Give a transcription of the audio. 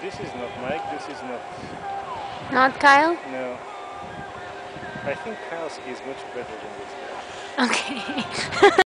This is not Mike, this is not... Not Kyle? No. I think Kyle's is much better than this guy. Okay.